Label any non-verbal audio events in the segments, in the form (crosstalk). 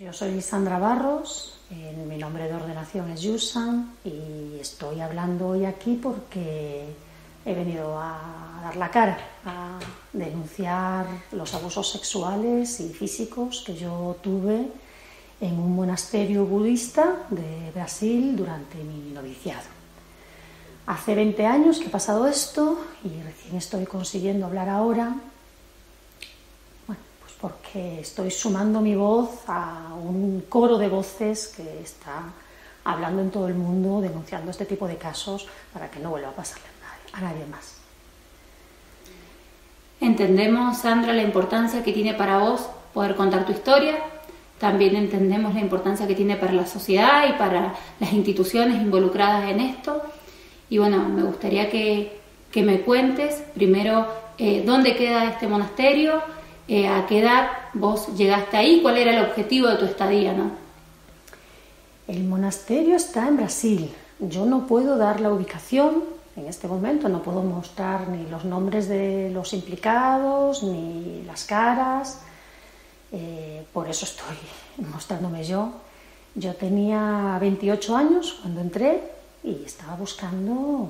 Yo soy Sandra Barros, mi nombre de ordenación es Yusan y estoy hablando hoy aquí porque he venido a dar la cara, a denunciar los abusos sexuales y físicos que yo tuve en un monasterio budista de Brasil durante mi noviciado. Hace 20 años que ha pasado esto y recién estoy consiguiendo hablar ahora, porque estoy sumando mi voz a un coro de voces que está hablando en todo el mundo, denunciando este tipo de casos para que no vuelva a pasarle a nadie más. Entendemos, Sandra, la importancia que tiene para vos poder contar tu historia, también entendemos la importancia que tiene para la sociedad y para las instituciones involucradas en esto. Y bueno, me gustaría que, me cuentes primero eh, dónde queda este monasterio, eh, a qué edad vos llegaste ahí, cuál era el objetivo de tu estadía, ¿no? El monasterio está en Brasil. Yo no puedo dar la ubicación en este momento, no puedo mostrar ni los nombres de los implicados, ni las caras eh, por eso estoy (laughs) mostrándome yo. Yo tenía 28 años cuando entré y estaba buscando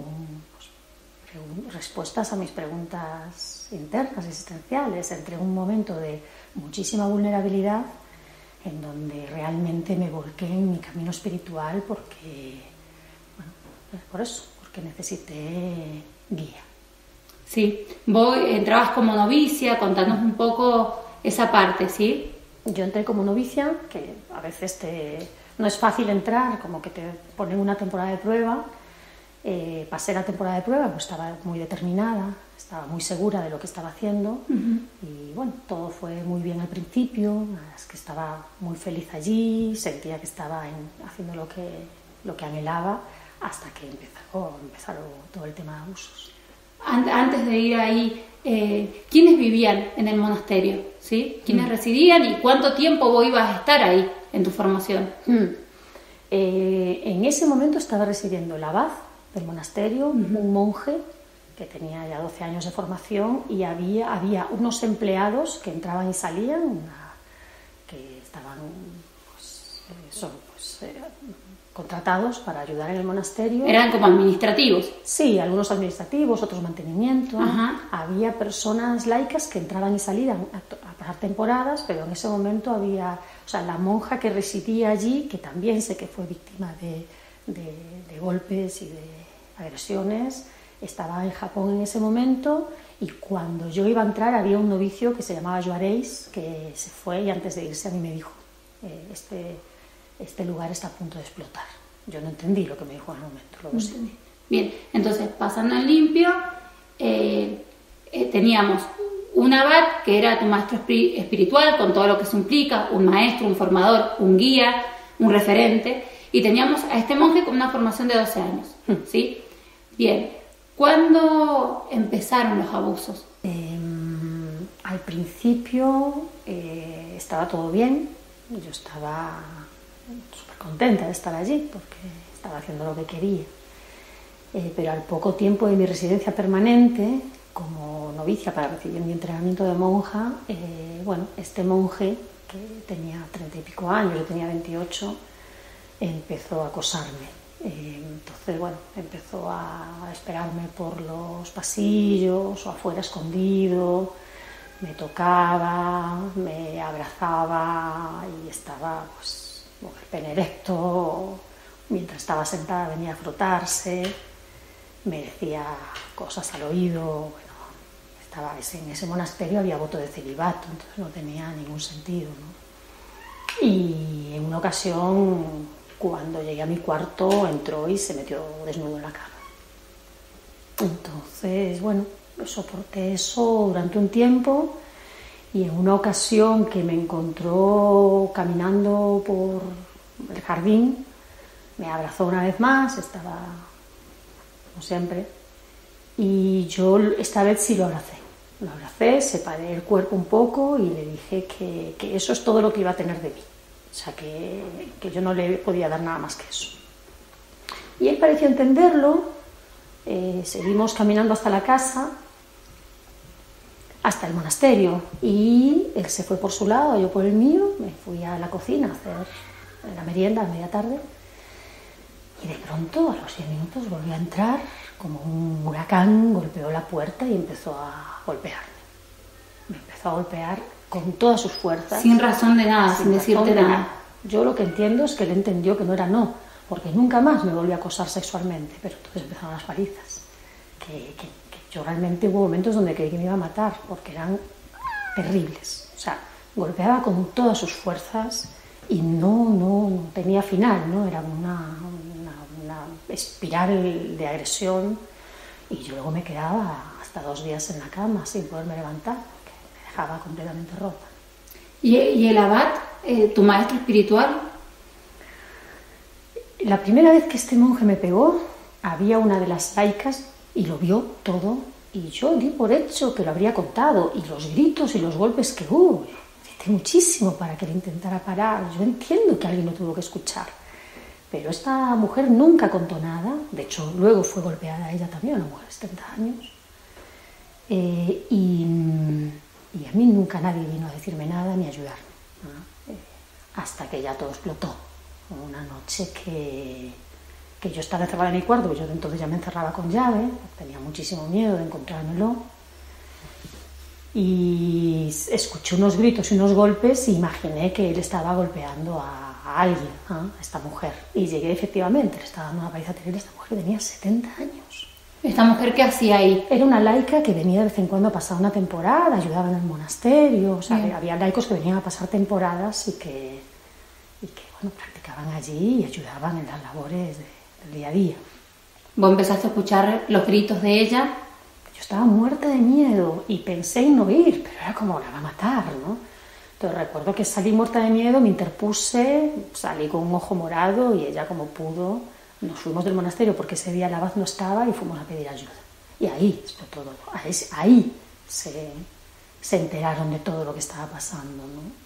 respuestas a mis preguntas internas, existenciales, entre un momento de muchísima vulnerabilidad en donde realmente me volqué en mi camino espiritual porque, bueno, por eso, porque necesité guía. Sí, vos entrabas como novicia, contanos un poco esa parte, ¿sí? Yo entré como novicia, que a veces te, no es fácil entrar, como que te ponen una temporada de prueba. Eh, pasé la temporada de prueba, pues estaba muy determinada, estaba muy segura de lo que estaba haciendo y bueno, todo fue muy bien al principio, es que estaba muy feliz allí, sentía que estaba haciendo lo que, lo que anhelaba hasta que empezó, empezaron todo el tema de abusos. Antes de ir ahí, eh, quiénes vivían en el monasterio, ¿sí? quiénes mm. residían y cuánto tiempo vos ibas a estar ahí en tu formación. Mm. Eh, en ese momento estaba residiendo el abad del monasterio, un monje que tenía ya 12 años de formación y había, había unos empleados que entraban y salían, que estaban pues, eh, pues, contratados para ayudar en el monasterio. ¿Eran como administrativos? Sí, algunos administrativos, otros mantenimiento. Había personas laicas que entraban y salían a, pasar temporadas, pero en ese momento había, o sea, la monja que residía allí, que también sé que fue víctima de, de, golpes y de agresiones, estaba en Japón en ese momento y cuando yo iba a entrar había un novicio que se llamaba Juarez que se fue y antes de irse a mí me dijo, eh, este este lugar está a punto de explotar. Yo no entendí lo que me dijo en el momento, entendí. Bien, entonces pasando en limpio, eh, eh, teníamos un abad que era tu maestro espiritual con todo lo que se implica, un maestro, un formador, un guía, un referente, y teníamos a este monje con una formación de 12 años. Hmm. ¿sí? Bien, ¿cuándo empezaron los abusos? Em, al principio eh, estaba todo bien, yo estaba súper contenta de estar allí porque estaba haciendo lo que quería. Eh, pero al poco tiempo de mi residencia permanente, como novicia para recibir mi entrenamiento de monja, eh, bueno, este monje, que tenía treinta y pico años, yo tenía 28, empezó a acosarme. Entonces, bueno, empezó a esperarme por los pasillos o afuera escondido, me tocaba, me abrazaba y estaba pues pene erecto, mientras estaba sentada venía a frotarse, me decía cosas al oído, bueno, estaba en ese monasterio había voto de celibato, entonces no tenía ningún sentido. Y en una ocasión, cuando llegué a mi cuarto, entró y se metió desnudo en la cama. Entonces, bueno, soporté eso durante un tiempo y en una ocasión que me encontró caminando por el jardín, me abrazó una vez más, estaba como siempre, y yo esta vez sí lo abracé. Lo abracé, separé el cuerpo un poco y le dije que, eso es todo lo que iba a tener de mí. O sea, que, que, yo no le podía dar nada más que eso. Y él pareció entenderlo, eh, seguimos caminando hasta la casa hasta el monasterio. Y él se fue por su lado, yo por el mío, me fui a la cocina a hacer la merienda a media tarde. Y de pronto, a los 10 minutos, volvió a entrar como un huracán, golpeó la puerta y empezó a golpearme. Me empezó a golpear con todas sus fuerzas. Sin razón de nada, sin, decirte nada. Yo lo que entiendo es que él entendió que no era no, porque nunca más me volvió a acosar sexualmente, pero entonces empezaron las palizas. Que, que, yo realmente hubo momentos donde creí que me iba a matar, porque eran terribles. O sea, golpeaba con todas sus fuerzas y no, no, tenía final, ¿no? Era una, una, espiral de agresión y yo luego me quedaba hasta dos días en la cama sin poderme levantar, dejaba completamente rota. ¿Y, y el abad, eh, tu maestro espiritual? La primera vez que este monje me pegó, había una de las laicas y lo vio todo y yo di por hecho que lo habría contado y los gritos y los golpes que hubo muchísimo para que le intentara parar. Yo entiendo que alguien lo tuvo que escuchar. Pero esta mujer nunca contó nada. De hecho, luego fue golpeada ella también, una mujer de 70 años. Eh, y, a mí nunca nadie vino a decirme nada ni a ayudarme. Eh, hasta que ya todo explotó. Una noche que, que yo estaba encerrada en mi cuarto, yo entonces ya me encerraba con llave, tenía muchísimo miedo de encontrármelo y escuché unos gritos y unos golpes y imaginé que él estaba golpeando a, alguien, a esta mujer. Y llegué efectivamente, le estaba dando una paliza terrible. Esta mujer tenía 70 años. ¿Esta mujer qué hacía ahí? Era una laica que venía de vez en cuando a pasar una temporada, ayudaba en el monasterio. O sea, había laicos que venían a pasar temporadas y que, y que bueno, practicaban allí y ayudaban en las labores del día a día. ¿Vos empezaste a escuchar los gritos de ella? estaba muerta de miedo y pensé en no ir, pero era como la va a matar, ¿no? Entonces recuerdo que salí muerta de miedo, me interpuse, salí con un ojo morado y ella como pudo, nos fuimos del monasterio porque ese día la abad no estaba y fuimos a pedir ayuda. Y ahí todo, ahí, ahí se, se, enteraron de todo lo que estaba pasando, ¿no?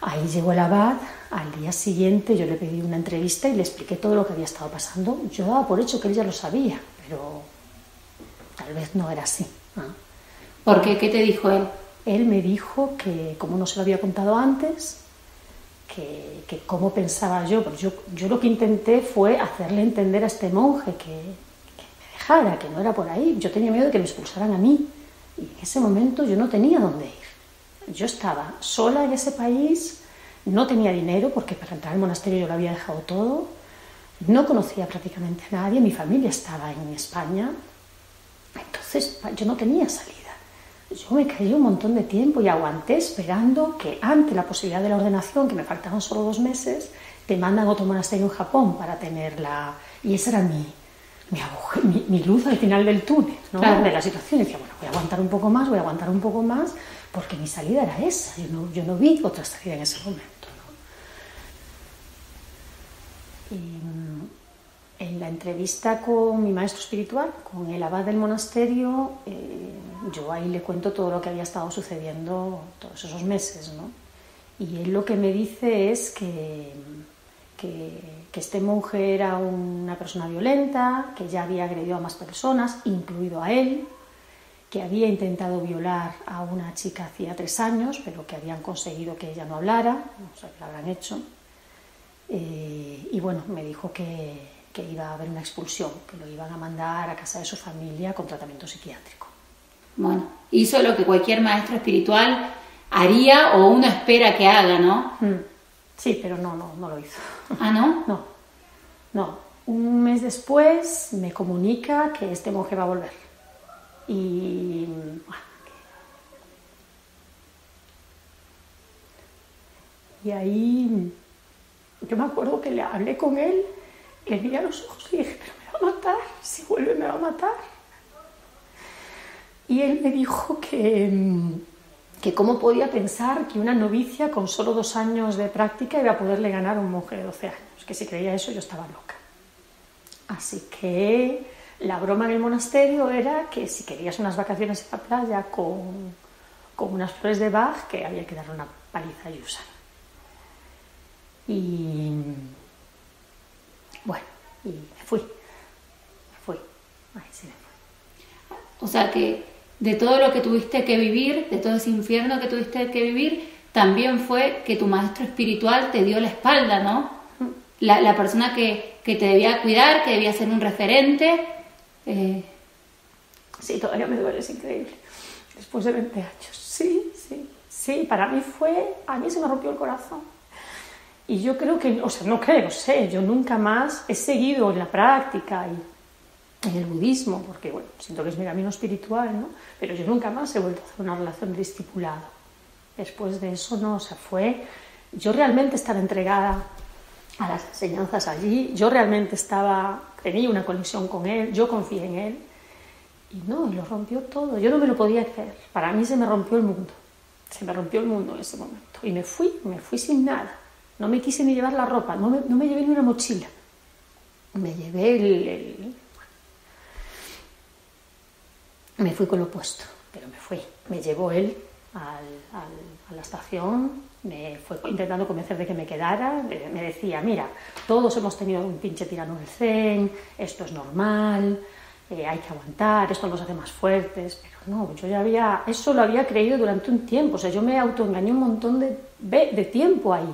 ahí llegó el abad, al día siguiente yo le pedí una entrevista y le expliqué todo lo que había estado pasando. Yo daba por hecho que él ya lo sabía, pero tal vez no era así. ¿Por qué? ¿Qué te dijo él? Él me dijo que, como no se lo había contado antes, que, que cómo pensaba yo. Pero yo, yo lo que intenté fue hacerle entender a este monje que, que me dejara, que no era por ahí. Yo tenía miedo de que me expulsaran a mí. Y en ese momento yo no tenía dónde ir. Yo estaba sola en ese país, no tenía dinero porque para entrar al monasterio yo lo había dejado todo. No conocía prácticamente a nadie. Mi familia estaba en España. Entonces yo no tenía salida. Yo me caí un montón de tiempo y aguanté esperando que ante la posibilidad de la ordenación, que me faltaban solo dos meses, te mandan a otro monasterio en Japón para tenerla. Y esa era mi, mi, luz al final del túnel ¿no? de la situación. Y decía, bueno, voy a aguantar un poco más, voy a aguantar un poco más, porque mi salida era esa. Yo no, yo no vi otra salida en ese momento. Y en la entrevista con mi maestro espiritual, con el abad del monasterio, eh, yo ahí le cuento todo lo que había estado sucediendo todos esos meses, ¿no? Y él lo que me dice es que, que, que, este monje era una persona violenta, que ya había agredido a más personas, incluido a él, que había intentado violar a una chica hacía tres años, pero que habían conseguido que ella no hablara, no sé qué habrán hecho eh, y bueno, me dijo que, que, iba a haber una expulsión, que lo iban a mandar a casa de su familia con tratamiento psiquiátrico. Bueno, hizo lo que cualquier maestro espiritual haría o uno espera que haga, ¿no? Mm. Sí, pero no, no, no lo hizo. ¿Ah, no? (laughs) No, no. Un mes después me comunica que este monje va a volver. Y y ahí yo me acuerdo que le hablé con él, le miré a los ojos y dije, pero me va a matar, si vuelve me va a matar. Y él me dijo que, que cómo podía pensar que una novicia con solo dos años de práctica iba a poderle ganar a un monje de 12 años, que si creía eso yo estaba loca. Así que la broma en el monasterio era que si querías unas vacaciones en la playa con, con unas flores de Bach, que había que darle una paliza y usar. Y bueno, y me fui. Me fui. Ahí sí me fui. O sea que de todo lo que tuviste que vivir, de todo ese infierno que tuviste que vivir, también fue que tu maestro espiritual te dio la espalda, ¿no? La, la persona que, que, te debía cuidar, que debía ser un referente. Eh... Sí, todavía me duele, es increíble. Después de 20 años, sí, sí, sí, para mí fue, a mí se me rompió el corazón. Y yo creo que, o sea, no creo, sé, yo nunca más he seguido en la práctica y en el budismo, porque, bueno, siento que es mi camino espiritual, ¿no? Pero yo nunca más he vuelto a hacer una relación de discipulado Después de eso no, se fue. Yo realmente estaba entregada a las enseñanzas allí, yo realmente estaba, tenía una conexión con él, yo confié en él. Y no, lo rompió todo. Yo no me lo podía creer. Para mí se me rompió el mundo. Se me rompió el mundo en ese momento. Y me fui, me fui sin nada. No me quise ni llevar la ropa, no me, no me llevé ni una mochila. Me llevé el, Me fui con lo puesto, pero me fui. Me llevó él a la estación, me fue intentando convencer de que me quedara, me decía, mira, todos hemos tenido un pinche tirano el zen, esto es normal, eh, hay que aguantar, esto nos hace más fuertes, pero no, yo ya había, eso lo había creído durante un tiempo, o sea, yo me autoengañé un montón de, de tiempo ahí,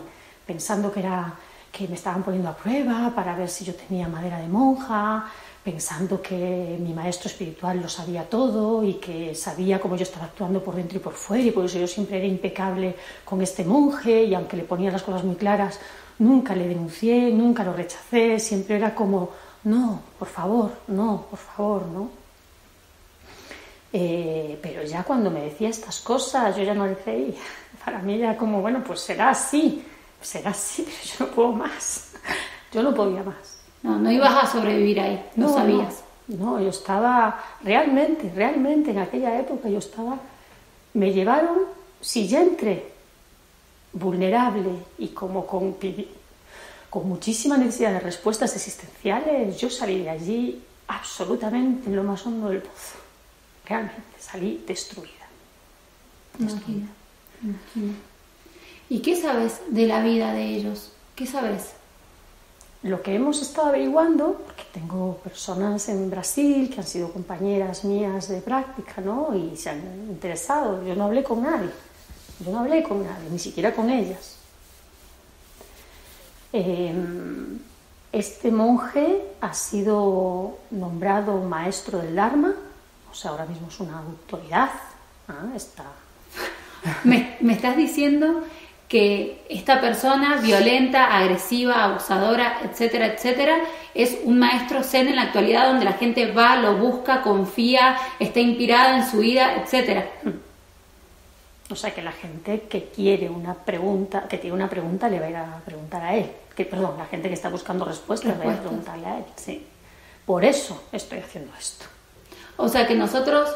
pensando que era que me estaban poniendo a prueba para ver si yo tenía madera de monja, pensando que mi maestro espiritual lo sabía todo y que sabía cómo yo estaba actuando por dentro y por fuera y por eso yo siempre era impecable con este monje y aunque le ponía las cosas muy claras, nunca le denuncié, nunca lo rechacé, siempre era como, no, por favor, no, por favor, no. Eh, pero ya cuando me decía estas cosas yo ya no le creía. (laughs) Para mí ya como, bueno, pues será así, será así, (laughs) pero yo no puedo más. Yo no podía más. No, no ibas a sobrevivir ahí, no, sabías. No, yo estaba realmente, realmente en aquella época yo estaba, me llevaron, si ya entré vulnerable y como con, con muchísima necesidad de respuestas existenciales, yo salí de allí absolutamente en lo más hondo del pozo. Realmente salí destruida. destruida. ¿Y qué sabes de la vida de ellos? ¿Qué sabes? lo que hemos estado averiguando, porque tengo personas en Brasil que han sido compañeras mías de práctica, ¿no? Y se han interesado. Yo no hablé con nadie. Yo no hablé con nadie, ni siquiera con ellas. Em, este monje ha sido nombrado maestro del Dharma, o sea, ahora mismo es una autoridad. ¿ah? Está... (laughs) ¿Me, ¿Me estás diciendo que esta persona violenta, agresiva, abusadora, etcétera, etcétera, es un maestro zen en la actualidad donde la gente va, lo busca, confía, está inspirada en su vida, etcétera. O sea que la gente que quiere una pregunta, que tiene una pregunta, le va a ir a preguntar a él. Que, perdón, la gente que está buscando respuestas, le va a ir a preguntarle a él. Sí. Por eso estoy haciendo esto. O sea que nosotros,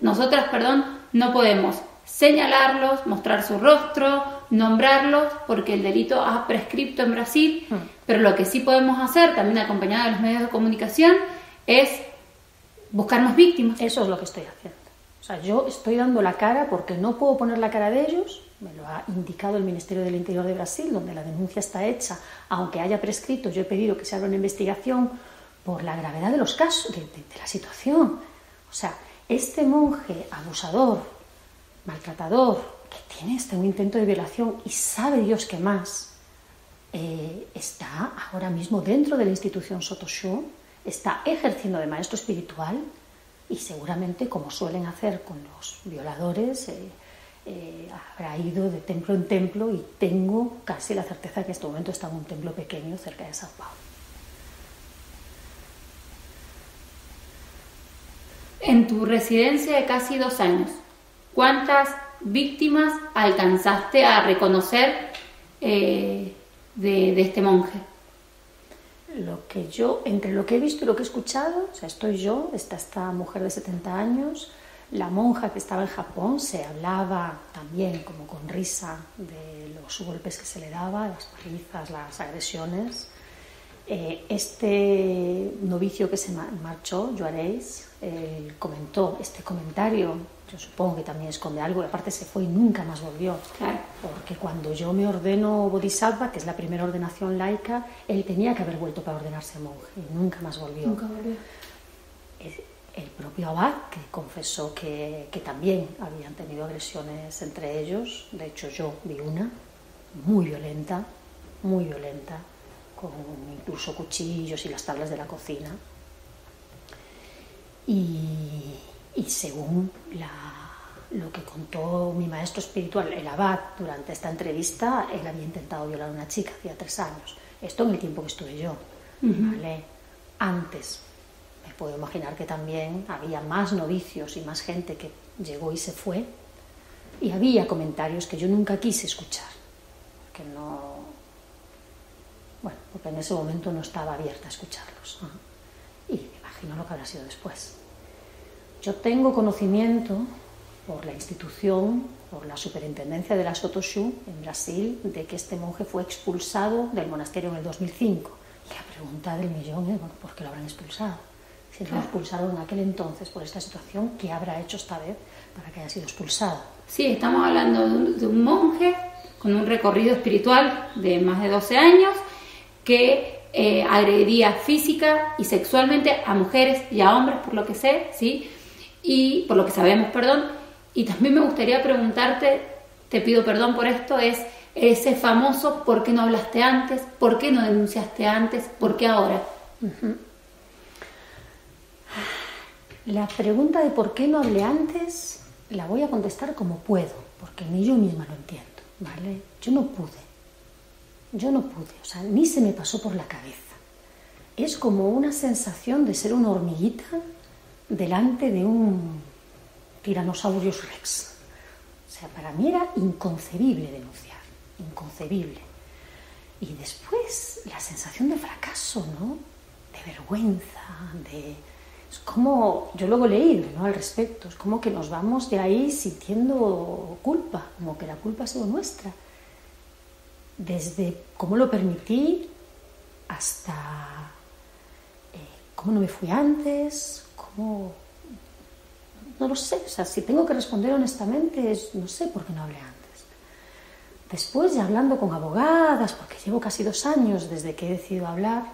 nosotras, perdón, no podemos señalarlos, mostrar su rostro, nombrarlos, porque el delito ha prescripto en Brasil, hmm. pero lo que sí podemos hacer, también acompañado de los medios de comunicación, es buscar más víctimas. Eso es lo que estoy haciendo. O sea, yo estoy dando la cara porque no puedo poner la cara de ellos, me lo ha indicado el Ministerio del Interior de Brasil, donde la denuncia está hecha, aunque haya prescrito, yo he pedido que se haga una investigación por la gravedad de los casos, de, de la situación. O sea, este monje abusador, maltratador, tiene este un intento de violación y sabe Dios que más, eh, está ahora mismo dentro de la institución Sotoshu, está ejerciendo de maestro espiritual y seguramente, como suelen hacer con los violadores, eh, eh, habrá ido de templo en templo y tengo casi la certeza que en este momento está en un templo pequeño cerca de Sao Paulo. En tu residencia de casi dos años, ¿Cuántas víctimas alcanzaste a reconocer eh, de, este monje? Lo que yo, entre lo que he visto y lo que he escuchado, o sea, estoy yo, está esta mujer de 70 años, la monja que estaba en Japón, se hablaba también como con risa de los golpes que se le daba, las palizas, las agresiones. Eh, este novicio que se marchó, Juarez, eh, comentó este comentario yo supongo que también esconde algo, y aparte se fue y nunca más volvió. Porque cuando yo me ordeno Bodhisattva, que es la primera ordenación laica, él tenía que haber vuelto para ordenarse monje y nunca más volvió. Nunca volvió. el propio abad, que confesó que, que, también habían tenido agresiones entre ellos. De hecho, yo vi una muy violenta, muy violenta, con incluso cuchillos y las tablas de la cocina. Y, y según la, lo que contó mi maestro espiritual, el abad, durante esta entrevista, él había intentado violar a una chica hacía tres años. Esto en el tiempo que estuve yo. ¿vale? Antes, me puedo imaginar que también había más novicios y más gente que llegó y se fue. Y había comentarios que yo nunca quise escuchar. Porque no. Bueno, porque en ese momento no estaba abierta a escucharlos. Y me imagino lo que habrá sido después. Yo tengo conocimiento por la institución, por la superintendencia de la Sotoshu en Brasil, de que este monje fue expulsado del monasterio en el 2005. Y la pregunta del millón es, bueno, ¿por qué lo habrán expulsado? Si lo expulsaron en aquel entonces por esta situación, ¿qué habrá hecho esta vez para que haya sido expulsado? Sí, estamos hablando de un, de un monje con un recorrido espiritual de más de 12 años que eh, agrediría física y sexualmente a mujeres y a hombres, por lo que sé, ¿sí? Y por lo que sabemos, perdón, y también me gustaría preguntarte, te pido perdón por esto, es ese famoso ¿por qué no hablaste antes? ¿Por qué no denunciaste antes? ¿Por qué ahora? La pregunta de por qué no hablé antes la voy a contestar como puedo, porque ni yo misma lo entiendo, ¿vale? Yo no pude, yo no pude, o sea, ni se me pasó por la cabeza. Es como una sensación de ser una hormiguita delante de un Tyrannosaurus rex. O sea, para mí era inconcebible denunciar, inconcebible. Y después la sensación de fracaso, ¿no? De vergüenza, de... Es como, yo luego he leído ¿no? al respecto, es como que nos vamos de ahí sintiendo culpa, como que la culpa ha sido nuestra. Desde cómo lo permití hasta eh, cómo no me fui antes, no lo sé, o sea, si tengo que responder honestamente, es, no sé por qué no hablé antes. Después, ya hablando con abogadas, porque llevo casi dos años desde que he decidido hablar,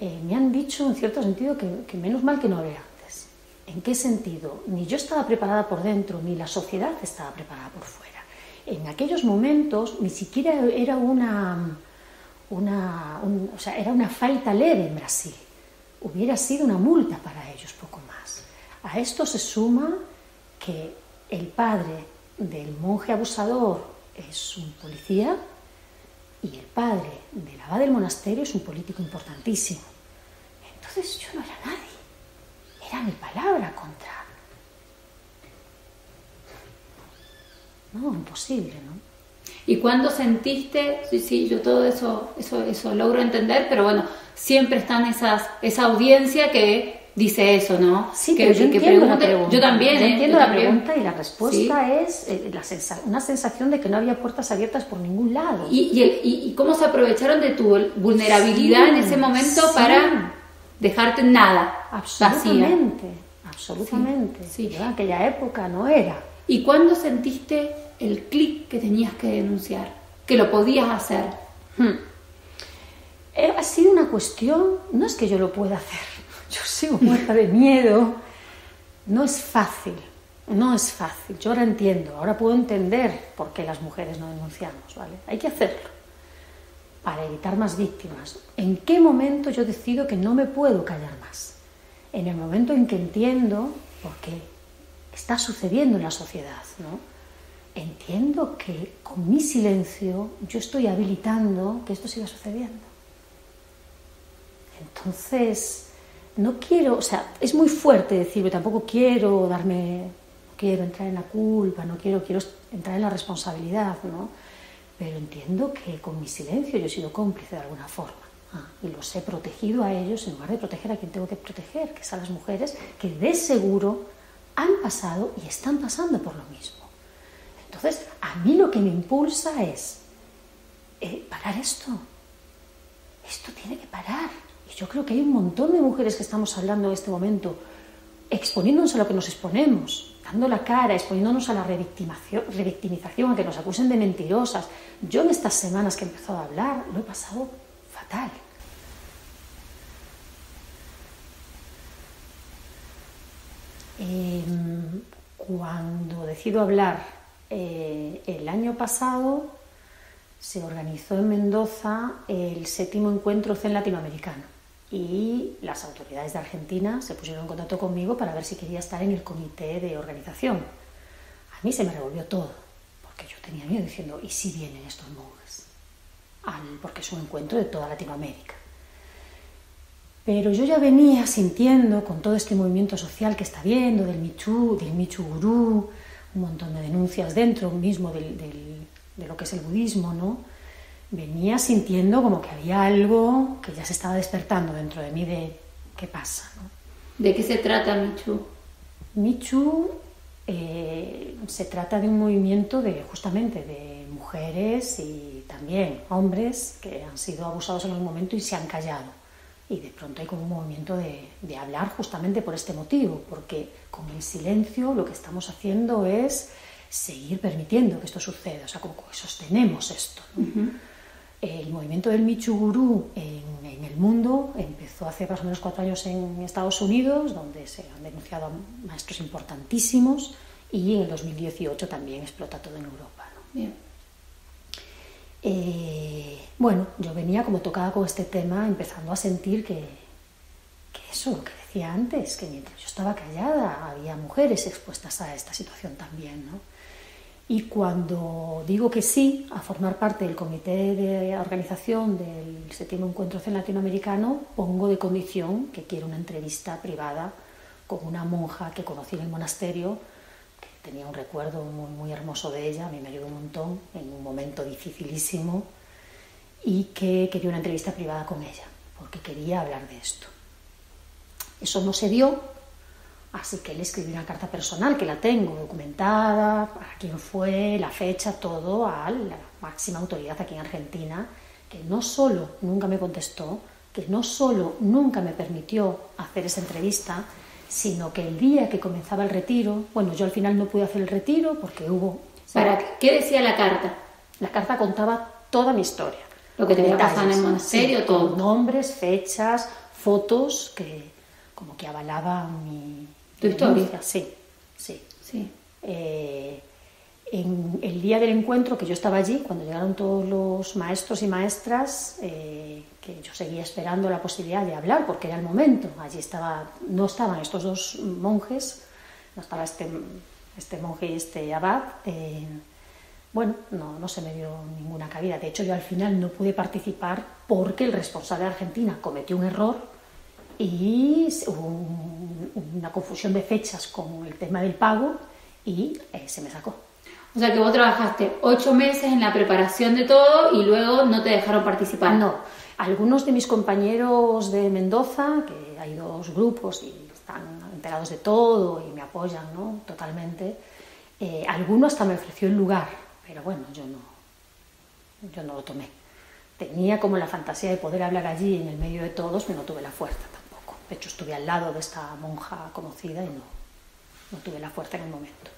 eh, me han dicho en cierto sentido que, menos mal que no hablé antes. ¿En qué sentido? Ni yo estaba preparada por dentro, ni la sociedad estaba preparada por fuera. En aquellos momentos ni siquiera era una, una, un, o sea, era una falta leve en Brasil. Hubiera sido una multa para ellos, poco más. A esto se suma que el padre del monje abusador es un policía y el padre del abad del monasterio es un político importantísimo. Entonces yo no era nadie, era mi palabra contra... No, imposible, ¿no? ¿Y cuándo sentiste, sí, sí, yo todo eso, eso, eso logro entender, pero bueno, siempre están esas, esa audiencia que dice eso, ¿no? Sí, que, yo entiendo la pregunta. Yo también. Yo ¿eh? entiendo yo la también. pregunta y la respuesta es eh, la sensa una sensación de que no había puertas abiertas por ningún lado. ¿Y, y, el, y, y cómo se aprovecharon de tu vulnerabilidad Sí, en ese momento sí. para dejarte nada? Absolutamente, absolutamente. Sí, sí. Yo en aquella época no era. ¿Y cuándo sentiste el clic que tenías que denunciar? Que lo podías hacer. Hmm. Eh, Ha sido una cuestión, no es que yo lo pueda hacer, (laughs) yo sigo muerta de miedo. No es fácil, no es fácil. Yo ahora entiendo, ahora puedo entender por qué las mujeres no denunciamos, ¿vale? Hay que hacerlo para evitar más víctimas. ¿En qué momento yo decido que no me puedo callar más? En el momento en que entiendo por qué está sucediendo en la sociedad, ¿no? Entiendo que con mi silencio yo estoy habilitando que esto siga sucediendo. Entonces, no quiero, o sea, es muy fuerte decirlo, tampoco quiero darme, no quiero entrar en la culpa, no quiero, quiero entrar en la responsabilidad, ¿no? Pero entiendo que con mi silencio yo he sido cómplice de alguna forma. Ah, y los he protegido a ellos en lugar de proteger a quien tengo que proteger, que a las mujeres que de seguro han pasado y están pasando por lo mismo. Entonces, a mí lo que me impulsa es eh, parar esto. Esto tiene que parar. Y yo creo que hay un montón de mujeres que estamos hablando en este momento, exponiéndonos a lo que nos exponemos, dando la cara, exponiéndonos a la revictimización, a que nos acusen de mentirosas. Yo en estas semanas que he empezado a hablar lo he pasado fatal. Em, cuando decido hablar eh, el año pasado, se organizó en Mendoza el séptimo encuentro Zen latinoamericano y las autoridades de Argentina se pusieron en contacto conmigo para ver si quería estar en el comité de organización. A mí se me revolvió todo, porque yo tenía miedo diciendo, ¿y si vienen estos monjes? porque es un encuentro de toda Latinoamérica. Pero yo ya venía sintiendo con todo este movimiento social que está viendo, del Michu, del Michu Gurú, un montón de denuncias dentro mismo de lo que es el budismo, ¿no? Venía sintiendo como que había algo que ya se estaba despertando dentro de mí de qué pasa, ¿no? ¿De qué se trata Michu? Michu eh, se trata de un movimiento de justamente de mujeres y también hombres que han sido abusados en algún momento y se han callado y de pronto hay como un movimiento de, hablar justamente por este motivo, porque con el silencio lo que estamos haciendo es seguir permitiendo que esto suceda, o sea, como que sostenemos esto. El movimiento del Michugurú en, en, el mundo empezó hace más o menos cuatro años en Estados Unidos, donde se han denunciado maestros importantísimos, y en el 2018 también explota todo en Europa. Bien. Eh, bueno, yo venía como tocada con este tema, empezando a sentir que, que eso, lo que decía antes, que mientras yo estaba callada había mujeres expuestas a esta situación también, ¿no? Y cuando digo que sí a formar parte del comité de organización del séptimo encuentro Zen latinoamericano, pongo de condición que quiero una entrevista privada con una monja que conocí en el monasterio tenía un recuerdo muy, muy hermoso de ella, a mí me ayudó un montón en un momento dificilísimo y que quería una entrevista privada con ella, porque quería hablar de esto. Eso no se dio, así que le escribí una carta personal, que la tengo documentada, para quién fue, la fecha, todo, a la máxima autoridad aquí en Argentina, que no solo nunca me contestó, que no solo nunca me permitió hacer esa entrevista, sino que el día que comenzaba el retiro, bueno, yo al final no pude hacer el retiro porque hubo... ¿Para qué decía la carta? La carta contaba toda mi historia. Lo que te había pasado en el monasterio, todo. Nombres, fechas, fotos que como que avalaban mi... ¿Tu historia? Sí, sí. sí. Eh, en el día del encuentro, que yo estaba allí, cuando llegaron todos los maestros y maestras, eh, que yo seguía esperando la posibilidad de hablar, porque era el momento. Allí estaba, no estaban estos dos monjes, no estaba este, este monje y este abad. Eh, bueno, no, no se me dio ninguna cabida. De hecho, yo al final no pude participar porque el responsable de Argentina cometió un error y hubo una confusión de fechas con el tema del pago y eh, se me sacó. O sea que vos trabajaste ocho meses en la preparación de todo y luego no te dejaron participar. No, algunos de mis compañeros de Mendoza, que hay dos grupos y están enterados de todo y me apoyan ¿no? totalmente, eh, alguno hasta me ofreció el lugar, pero bueno, yo no, yo no lo tomé. Tenía como la fantasía de poder hablar allí en el medio de todos, pero no tuve la fuerza tampoco. De hecho, estuve al lado de esta monja conocida y no, no tuve la fuerza en el momento.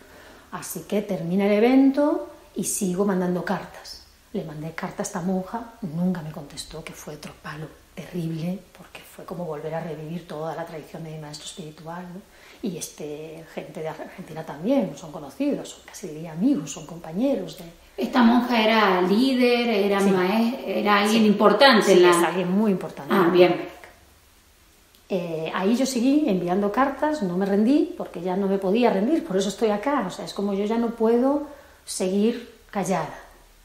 Así que termina el evento y sigo mandando cartas. Le mandé carta a esta monja, nunca me contestó, que fue otro palo terrible, porque fue como volver a revivir toda la tradición de mi maestro espiritual. Y este, gente de Argentina también, son conocidos, son casi diría amigos, son compañeros. De... ¿Esta monja era líder, era, era alguien importante? Sí, la... es alguien muy importante. Ah, bien. Eh, ahí yo seguí enviando cartas, no me rendí porque ya no me podía rendir, por eso estoy acá. O sea, es como yo ya no puedo seguir callada,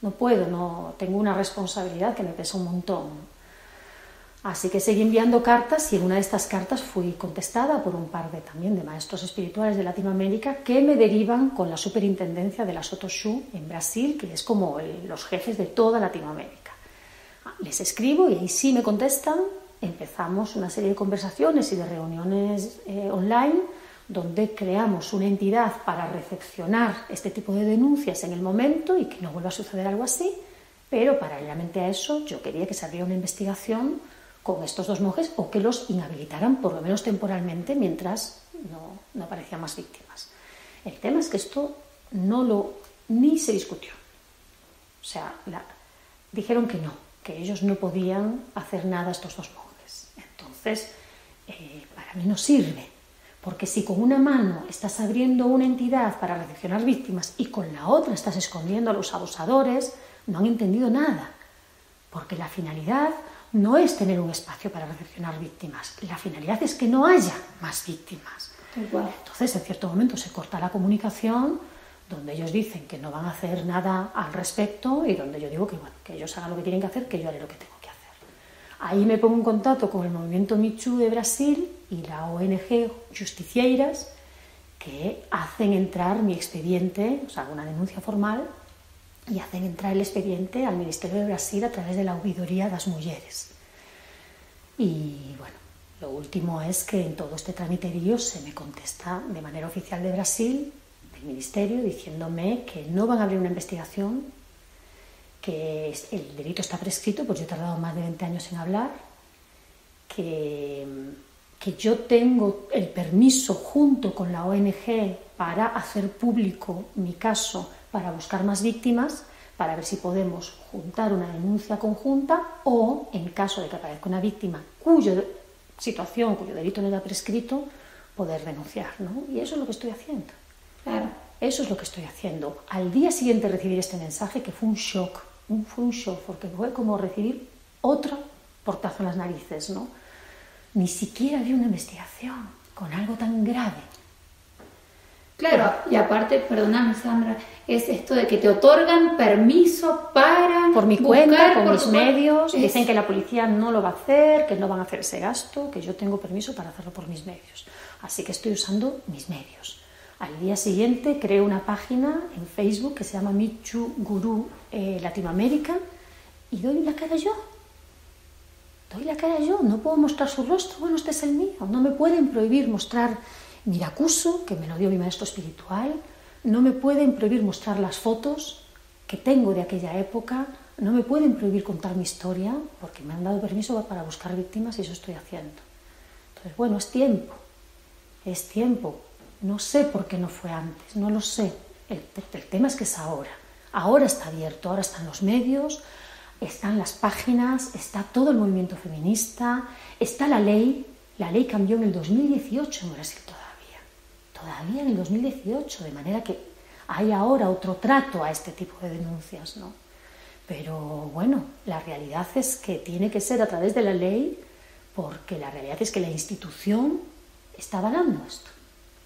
no puedo, no tengo una responsabilidad que me pesa un montón. Así que seguí enviando cartas y en una de estas cartas fui contestada por un par de también de maestros espirituales de Latinoamérica que me derivan con la superintendencia de la Sotoshu en Brasil, que es como los jefes de toda Latinoamérica. Les escribo y ahí sí me contestan empezamos una serie de conversaciones y de reuniones eh, online donde creamos una entidad para recepcionar este tipo de denuncias en el momento y que no vuelva a suceder algo así, pero paralelamente a eso yo quería que se abriera una investigación con estos dos monjes o que los inhabilitaran por lo menos temporalmente mientras no, no aparecían más víctimas. El tema es que esto no lo ni se discutió. O sea, dijeron que no, que ellos no podían hacer nada estos dos monjes. Entonces, eh, para mí no sirve, Porque si con una mano estás abriendo una entidad para recepcionar víctimas y con la otra estás escondiendo a los abusadores, no han entendido nada. Porque la finalidad no es tener un espacio para recepcionar víctimas, la finalidad es que no haya más víctimas. Entonces, en cierto momento se corta la comunicación donde ellos dicen que no van a hacer nada al respecto y donde yo digo que, bueno, que ellos hagan lo que tienen que hacer, que yo haré lo que tengo. Ahí me pongo en contacto con el movimiento Michu de Brasil y la ONG Justicieiras, que hacen entrar mi expediente, o sea, una denuncia formal, y hacen entrar el expediente al Ministerio de Brasil a través de la Ouvidoría das Mulleres. Y bueno, lo último es que en todo este tramiterío se me contesta de manera oficial de Brasil, del Ministerio, diciéndome que no van a abrir una investigación, que el delito está prescrito, pues yo he tardado más de 20 años en hablar, que, que yo tengo el permiso junto con la ONG para hacer público mi caso para buscar más víctimas, para ver si podemos juntar una denuncia conjunta o, en caso de que aparezca una víctima cuya situación, cuyo delito no haya prescrito, poder denunciar. ¿no? Y eso es lo que estoy haciendo. Claro. Eso es lo que estoy haciendo. Al día siguiente recibir este mensaje, que fue un shock, fue un shock, porque fue como recibir otro portazo en las narices, ¿no? Ni siquiera había una investigación con algo tan grave. Claro, y aparte, perdóname Sandra, es esto de que te otorgan permiso para... Por mi cuenta, por mis medios, dicen que la policía no lo va a hacer, que no van a hacer ese gasto, que yo tengo permiso para hacerlo por mis medios. Así que estoy usando mis medios. Al día siguiente creo una página en Facebook que se llama Michu Guru eh, Latinoamérica y doy la cara yo. Doy la cara yo, no puedo mostrar su rostro, bueno, este es el mío. No me pueden prohibir mostrar Miracuso, que me lo dio mi maestro espiritual, no me pueden prohibir mostrar las fotos que tengo de aquella época, no me pueden prohibir contar mi historia, porque me han dado permiso para buscar víctimas y eso estoy haciendo. Entonces, bueno, es tiempo, es tiempo. No sé por qué no fue antes, no lo sé. El, tema es que es ahora. Ahora está abierto, ahora están los medios, están las páginas, está todo el movimiento feminista, está la ley. La ley cambió en el 2018 en Brasil todavía en el 2018, de manera que hay ahora otro trato a este tipo de denuncias, ¿no? Pero bueno, la realidad es que tiene que ser a través de la ley, porque la realidad es que la institución está avalando esto.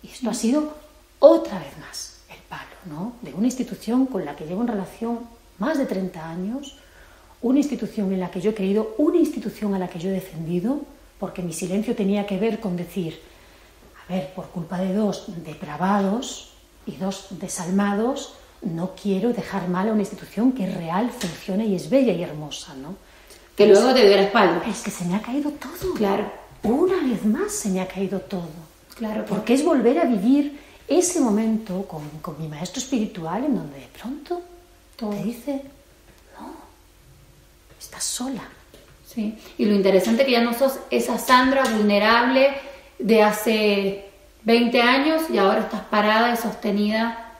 Y esto ha sido otra vez más el palo, ¿no? De una institución con la que llevo en relación más de 30 años, una institución en la que yo he querido, una institución a la que yo he defendido, porque mi silencio tenía que ver con decir, a ver, por culpa de dos depravados y dos desalmados, no quiero dejar mal a una institución que es real, funciona y es bella y hermosa, ¿no? Que luego te dio la espalda. Es que se me ha caído todo. Claro. Una vez más se me ha caído todo. Claro. Porque es volver a vivir ese momento con, con mi maestro espiritual en donde de pronto todo. te dice, no, estás sola. Sí. Y lo interesante que ya no sos esa Sandra vulnerable de hace 20 años y ahora estás parada y sostenida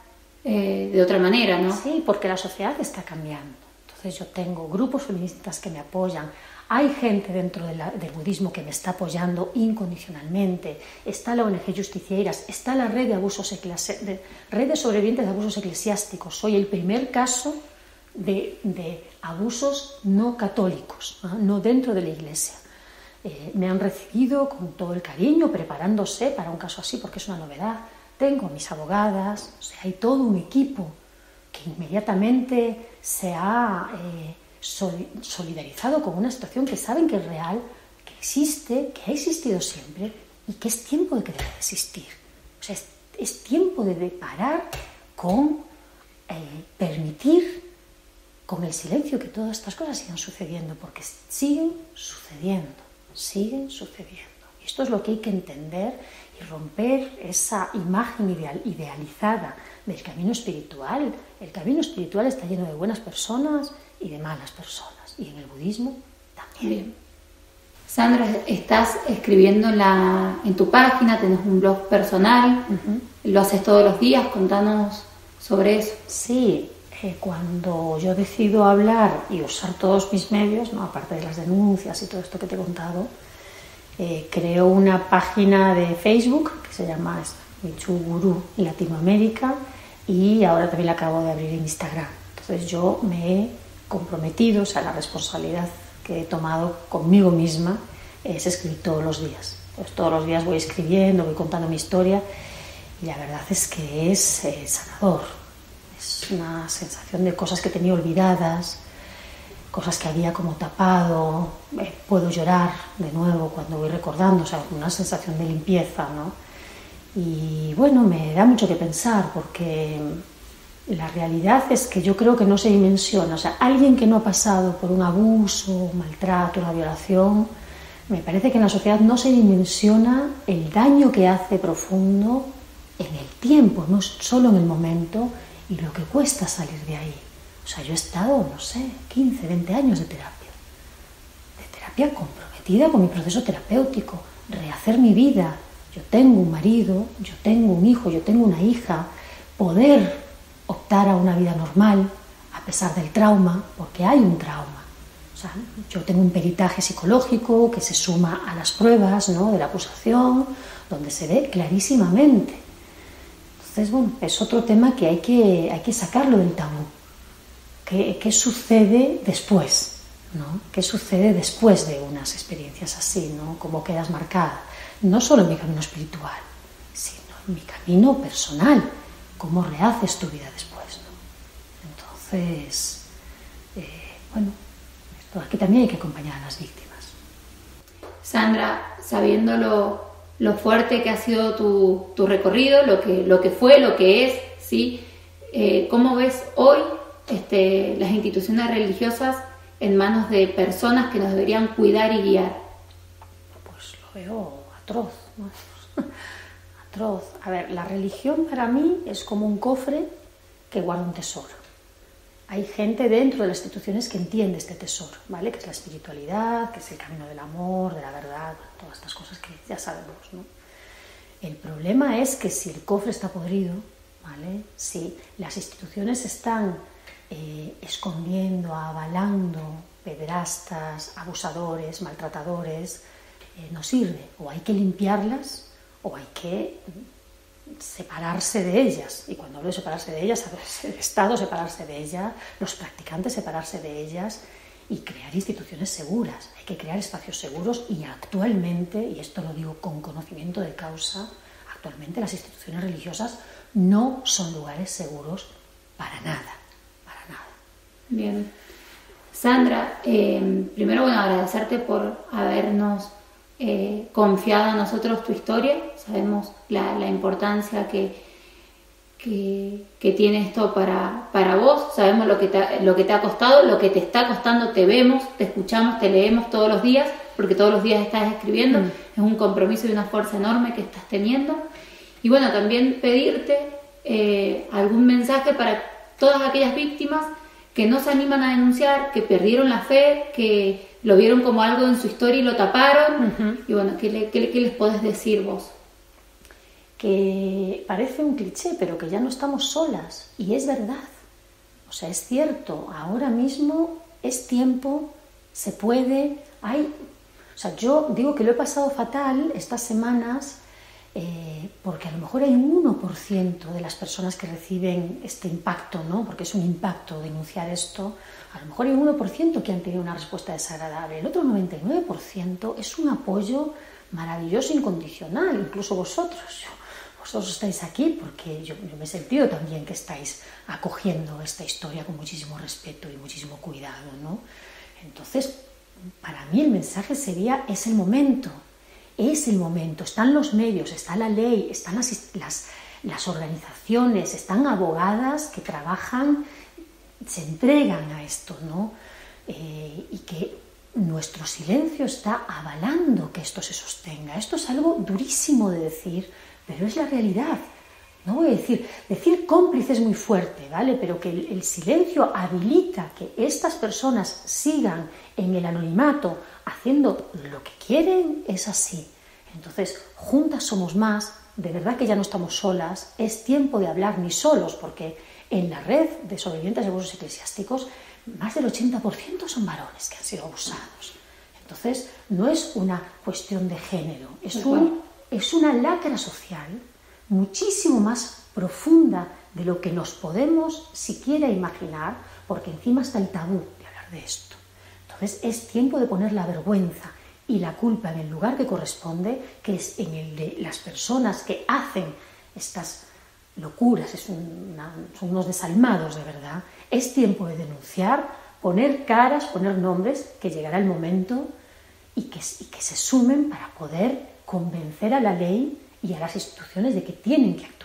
eh, de otra manera, ¿no? Sí, porque la sociedad está cambiando. Entonces yo tengo grupos feministas que me apoyan, hay gente dentro del budismo que me está apoyando incondicionalmente, está la ONG Justicieras, está la red de, abusos de, red de sobrevivientes de abusos eclesiásticos. Soy el primer caso de, de abusos no católicos, no dentro de la iglesia. Eh, me han recibido con todo el cariño, preparándose para un caso así, porque es una novedad. Tengo mis abogadas, o sea, hay todo un equipo que inmediatamente se ha eh, solidarizado con una situación que saben que es real, que existe, que ha existido siempre y que es tiempo de que debe existir. O sea, es, tiempo de parar con eh, permitir con el silencio que todas estas cosas sigan sucediendo, porque siguen sucediendo siguen sucediendo. Y esto es lo que hay que entender y romper esa imagen ideal, idealizada del camino espiritual. El camino espiritual está lleno de buenas personas y de malas personas. Y en el budismo también. Sandra, estás escribiendo en, la, en tu página, tenés un blog personal, lo haces todos los días, contanos sobre eso. Sí, cuando yo decido hablar y usar todos mis medios, ¿no? aparte de las denuncias y todo esto que te he contado, eh, creo una página de Facebook que se llama Michu Guru Latinoamérica y ahora también la acabo de abrir en Instagram. Entonces yo me he comprometido, o sea, la responsabilidad que he tomado conmigo misma es escribir todos los días. Pues todos los días voy escribiendo, voy contando mi historia y la verdad es que es eh, sanador. Es una sensación de cosas que tenía olvidadas, cosas que había como tapado. Eh, puedo llorar de nuevo cuando voy recordando, o sea, una sensación de limpieza, ¿no? Y bueno, me da mucho que pensar porque la realidad es que yo creo que no se dimensiona. O sea, alguien que no ha pasado por un abuso, un maltrato, una violación, me parece que en la sociedad no se dimensiona el daño que hace profundo en el tiempo, no solo en el momento, y lo que cuesta salir de ahí. O sea, yo he estado, no sé, 15, 20 años de terapia. De terapia comprometida con mi proceso terapéutico, rehacer mi vida. Yo tengo un marido, yo tengo un hijo, yo tengo una hija. Poder optar a una vida normal a pesar del trauma, porque hay un trauma. O sea, yo tengo un peritaje psicológico que se suma a las pruebas ¿no? de la acusación, donde se ve clarísimamente. Entonces, bueno, es otro tema que hay que, hay que sacarlo del tabú. ¿Qué, ¿Qué, sucede después? ¿no? ¿Qué sucede después de unas experiencias así? ¿no? ¿Cómo quedas marcada? No solo en mi camino espiritual, sino en mi camino personal. ¿Cómo rehaces tu vida después? ¿no? Entonces, eh, bueno, esto, aquí también hay que acompañar a las víctimas. Sandra, sabiendo lo, lo fuerte que ha sido tu, tu, recorrido, lo que, lo que fue, lo que es, ¿sí? Eh, ¿Cómo ves hoy este, las instituciones religiosas en manos de personas que nos deberían cuidar y guiar? Pues lo veo atroz, (laughs) atroz. A ver, la religión para mí es como un cofre que guarda un tesoro. Hay gente dentro de las instituciones que entiende este tesoro, ¿vale? Que es la espiritualidad, que es el camino del amor, de la verdad, todas estas cosas que ya sabemos, ¿no? El problema es que si el cofre está podrido, ¿vale? Si las instituciones están eh, escondiendo, avalando pederastas, abusadores, maltratadores, eh, no sirve. O hay que limpiarlas o hay que separarse de ellas. Y cuando hablo de separarse de ellas, el Estado separarse de ellas, los practicantes separarse de ellas y crear instituciones seguras. Hay que crear espacios seguros y actualmente, y esto lo digo con conocimiento de causa, actualmente las instituciones religiosas no son lugares seguros para nada, para nada. Bien. Sandra, eh, primero bueno, agradecerte por habernos eh, confiado a nosotros tu historia, sabemos la, la importancia que, que, que, tiene esto para, para vos, sabemos lo que, te, lo que te ha costado, lo que te está costando, te vemos, te escuchamos, te leemos todos los días, porque todos los días estás escribiendo, mm. es un compromiso y una fuerza enorme que estás teniendo. Y bueno, también pedirte eh, algún mensaje para todas aquellas víctimas que no se animan a denunciar, que perdieron la fe, que lo vieron como algo en su historia y lo taparon. Uh -huh. Y bueno, ¿qué, le, qué, ¿qué, les podés decir vos? Que parece un cliché, pero que ya no estamos solas. Y es verdad. O sea, es cierto. Ahora mismo es tiempo, se puede. Hay. O sea, yo digo que lo he pasado fatal estas semanas. Eh, porque a lo mejor hay un 1% de las personas que reciben este impacto, ¿no? porque es un impacto denunciar esto, a lo mejor hay un 1% que han tenido una respuesta desagradable, el otro 99% es un apoyo maravilloso, incondicional, incluso vosotros. Vosotros estáis aquí porque yo, yo, me he sentido también que estáis acogiendo esta historia con muchísimo respeto y muchísimo cuidado. ¿no? Entonces, para mí el mensaje sería, es el momento, es el momento, están los medios, está la ley, están las, las, organizaciones, están abogadas que trabajan se entregan a esto, ¿no? Eh, y que nuestro silencio está avalando que esto se sostenga. Esto es algo durísimo de decir, pero es la realidad. No voy a decir, decir cómplice es muy fuerte, ¿vale? Pero que el silencio habilita que estas personas sigan en el anonimato haciendo lo que quieren, es así. Entonces, juntas somos más, de verdad que ya no estamos solas, es tiempo de hablar ni solos, porque en la red de sobrevivientes de abusos eclesiásticos, más del 80% son varones que han sido abusados. Entonces, no es una cuestión de género, es, un, es una lacra social muchísimo más profunda de lo que nos podemos siquiera imaginar, porque encima está el tabú de hablar de esto. Entonces, es tiempo de poner la vergüenza y la culpa en el lugar que corresponde, que es en el de las personas que hacen estas locuras, son unos desalmados de verdad. Es tiempo de denunciar, poner caras, poner nombres, que llegará el momento y que, y que se sumen para poder convencer a la ley y a las instituciones de que tienen que actuar.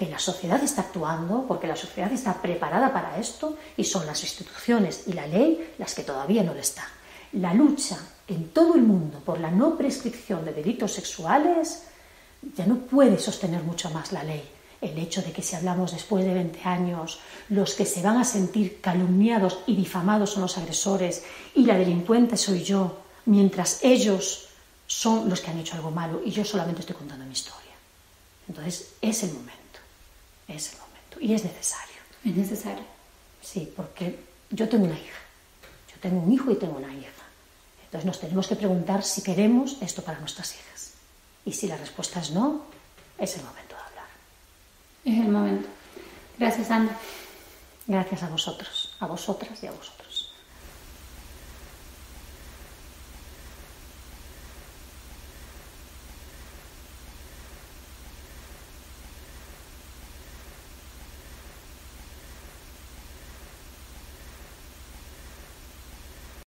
Que la sociedad está actuando porque la sociedad está preparada para esto y son las instituciones y la ley las que todavía no lo están. La lucha en todo el mundo por la no prescripción de delitos sexuales ya no puede sostener mucho más la ley. El hecho de que si hablamos después de 20 años, los que se van a sentir calumniados y difamados son los agresores y la delincuente soy yo, mientras ellos son los que han hecho algo malo y yo solamente estoy contando mi historia. Entonces es el momento, es el momento y es necesario. Es necesario. Sí, porque yo tengo una hija, yo tengo un hijo y tengo una hija. Entonces nos tenemos que preguntar si queremos esto para nuestras hijas. Y si la respuesta es no, es el momento de hablar. Es el momento. Gracias, Ana. Gracias a vosotros, a vosotras y a vosotros.